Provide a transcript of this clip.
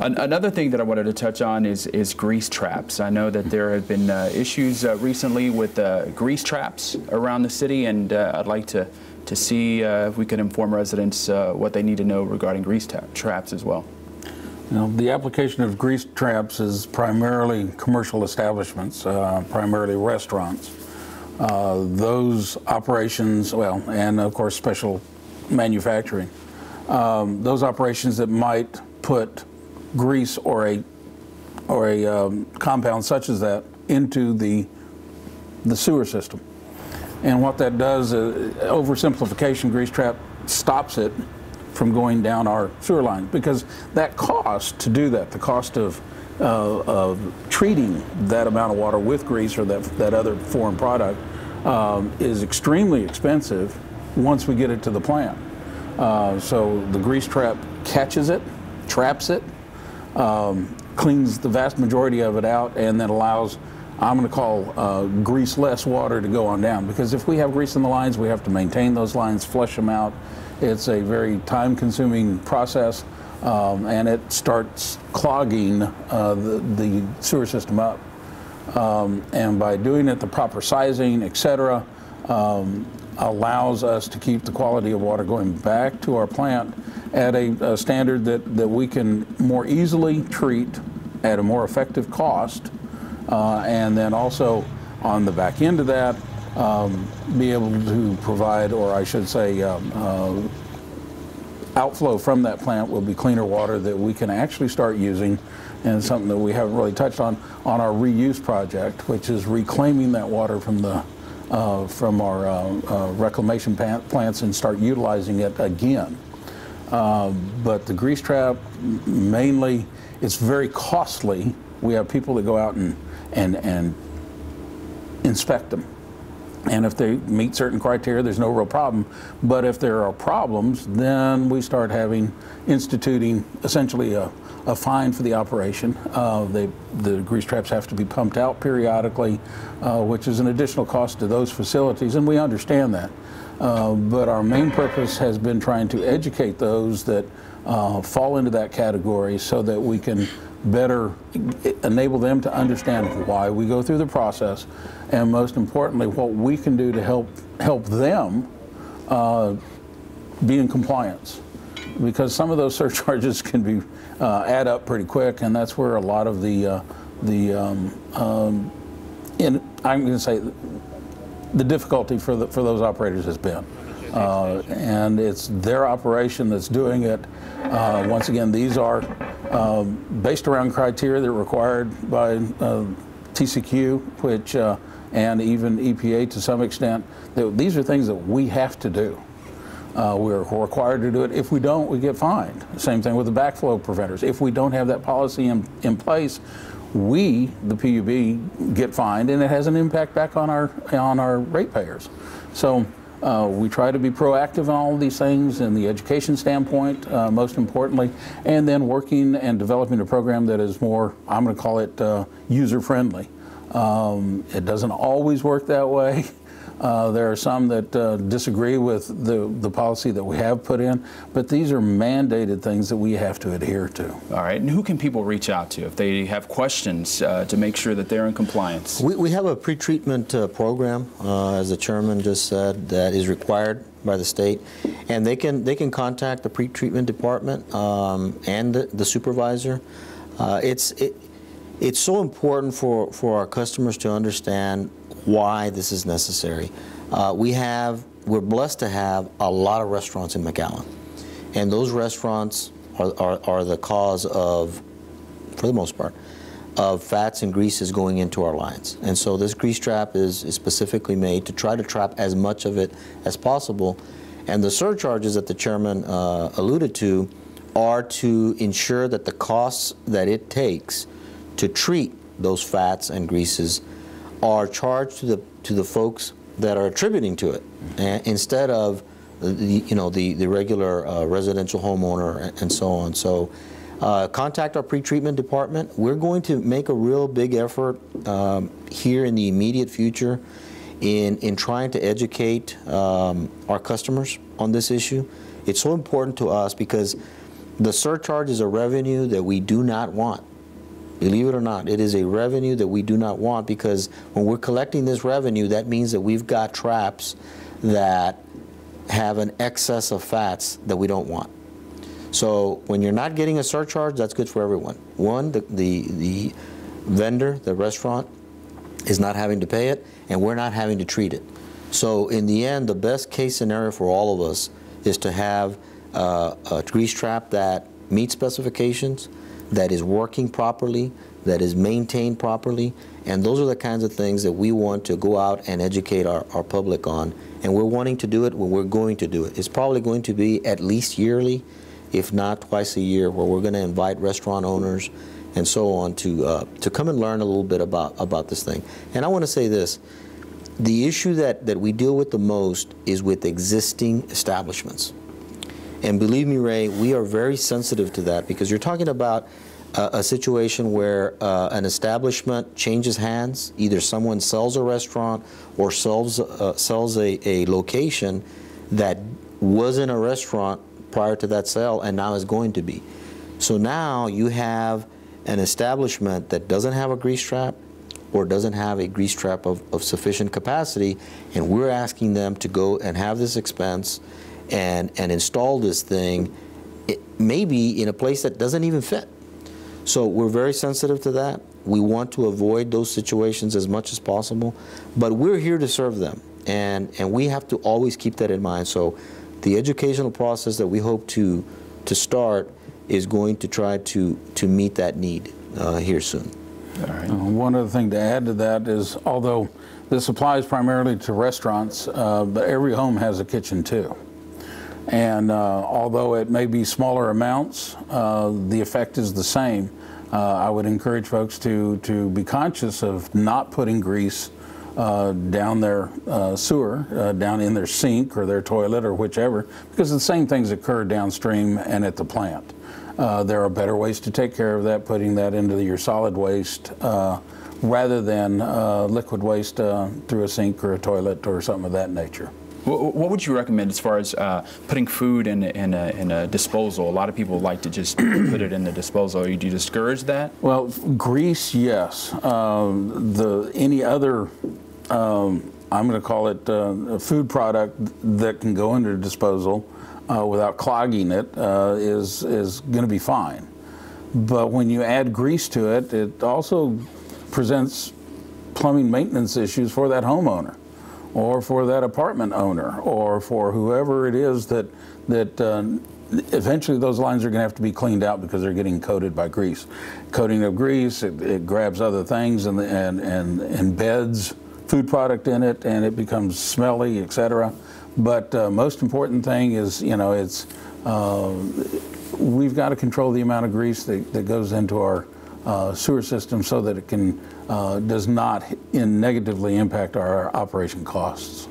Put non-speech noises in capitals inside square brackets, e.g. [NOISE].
An another thing that I wanted to touch on is, is grease traps. I know that there have been uh, issues uh, recently with uh, grease traps around the city, and uh, I'd like to, to see uh, if we can inform residents uh, what they need to know regarding grease traps as well. Know, the application of grease traps is primarily commercial establishments, primarily restaurants. those operations, well, and of course special manufacturing, um, those operations that might put grease or a or a um, compound such as that into the the sewer system. And what that does, uh, oversimplification, grease trap stops it from going down our sewer line because that cost to do that, the cost of, uh, of treating that amount of water with grease or that, that other foreign product um, is extremely expensive once we get it to the plant. Uh, so the grease trap catches it, traps it, um, cleans the vast majority of it out, and then allows, I'm going to call uh, grease less water to go on down. Because if we have grease in the lines, we have to maintain those lines, flush them out. It's a very time consuming process. Um, and it starts clogging uh, the, the, sewer system up. Um, and by doing it the proper sizing, et cetera, um, allows us to keep the quality of water going back to our plant at a, a, standard that, that we can more easily treat at a more effective cost. Uh, and then also on the back end of that, um, be able to provide, or I should say, um, uh, outflow from that plant will be cleaner water that we can actually start using and something that we haven't really touched on on our reuse project, which is reclaiming that water from the uh, from our uh, uh, reclamation plants and start utilizing it again. Um, but the grease trap, mainly, it's very costly. We have people that go out and, and, and inspect them. And if they meet certain criteria, there's no real problem. But if there are problems, then we start having, instituting essentially a, a fine for the operation. Uh, they, the grease traps have to be pumped out periodically, uh, which is an additional cost to those facilities, and we understand that. Uh, but our main purpose has been trying to educate those that uh, fall into that category so that we can better enable them to understand why we go through the process and most importantly what we can do to help help them uh, be in compliance because some of those [LAUGHS] surcharges can be uh, add up pretty quick, and that's where a lot of the uh, the um, um, in, I'm going to say the difficulty for the, for those operators has been. Uh, and it's their operation that's doing it. Uh, once again, these are um, based around criteria that are required by uh, TCEQ, which uh, and even EPA to some extent. That these are things that we have to do. Uh, we're required to do it. If we don't, we get fined. Same thing with the backflow preventers. If we don't have that policy in, in place, we, the PUB, get fined, and it has an impact back on our on our ratepayers. So uh, we try to be proactive in all of these things in the education standpoint, uh, most importantly, and then working and developing a program that is more, I'm going to call it uh, user friendly. Um, it doesn't always work that way. Uh, there are some that uh, disagree with the, the policy that we have put in, but these are mandated things that we have to adhere to. All right, and who can people reach out to if they have questions uh, to make sure that they're in compliance? We, we have a pre-treatment uh, program, uh, as the chairman just said, that is required by the state, and they can they can contact the pre-treatment department um, and the, the supervisor. Uh, it's it, it's so important for, for our customers to understand why this is necessary. Uh, we have, we're blessed to have a lot of restaurants in McAllen. And those restaurants are, are, are the cause of, for the most part, of fats and greases going into our lines. And so this grease trap is, is specifically made to try to trap as much of it as possible. And the surcharges that the chairman uh, alluded to are to ensure that the costs that it takes to treat those fats and greases are charged to the to the folks that are attributing to it, and instead of the, you know the the regular uh, residential homeowner and so on. So. Uh, contact our pretreatment department. We're going to make a real big effort um, here in the immediate future in, in trying to educate um, our customers on this issue. It's so important to us because The surcharge is a revenue that we do not want. Believe it or not, it is a revenue that we do not want because when we're collecting this revenue, that means that we've got traps that have an excess of fats that we don't want. So when you're not getting a surcharge, that's good for everyone. One, the, the, the vendor, the restaurant, is not having to pay it, and we're not having to treat it. So in the end, the best case scenario for all of us is to have uh, a grease trap that meets specifications, that is working properly, that is maintained properly, and those are the kinds of things that we want to go out and educate our, our public on. And we're wanting to do it when we're going to do it. It's probably going to be at least yearly, if not twice a year, where we're going to invite restaurant owners and so on to uh, to come and learn a little bit about about this thing. And I want to say this: the issue that that we deal with the most is with existing establishments. And believe me, Roy, we are very sensitive to that because you're talking about a, a situation where uh, an establishment changes hands. Either someone sells a restaurant or sells uh, sells a, a location that wasn't a restaurant prior to that sale and now is going to be. So now you have an establishment that doesn't have a grease trap or doesn't have a grease trap of, of sufficient capacity, and we're asking them to go and have this expense and, and install this thing, it, maybe in a place that doesn't even fit. So we're very sensitive to that. We want to avoid those situations as much as possible, but we're here to serve them, and, and we have to always keep that in mind. So the educational process that we hope to, to start is going to try to, to meet that need uh, here soon. All right. Uh, One other thing to add to that is, although this applies primarily to restaurants, uh, but every home has a kitchen too. And uh, although it may be smaller amounts, uh, the effect is the same. Uh, I would encourage folks to, to be conscious of not putting grease uh, down their uh, sewer, uh, down in their sink or their toilet or whichever, because the same things occur downstream and at the plant. There are better ways to take care of that, putting that into your solid waste rather than liquid waste through a sink or a toilet or something of that nature. Wh- What would you recommend as far as uh, putting food in, a- in, a, in a disposal? A lot of people like to just [CLEARS THROAT] put it in the disposal. Do you discourage that? Well, grease, yes. Um, the any other, um, I'm going to call it uh, a food product that can go into disposal uh, without clogging it uh, is is going to be fine. But when you add grease to it, it also presents plumbing maintenance issues for that homeowner, or for that apartment owner, or for whoever it is that that. Uh, Eventually, those lines are going to have to be cleaned out because they're getting coated by grease. Coating of grease, it, it grabs other things and, and, and embeds food product in it, and it becomes smelly, etc. But uh, most important thing is, you know, it's uh, we've got to control the amount of grease that, that goes into our uh, sewer system so that it can uh, does not in negatively impact our operation costs.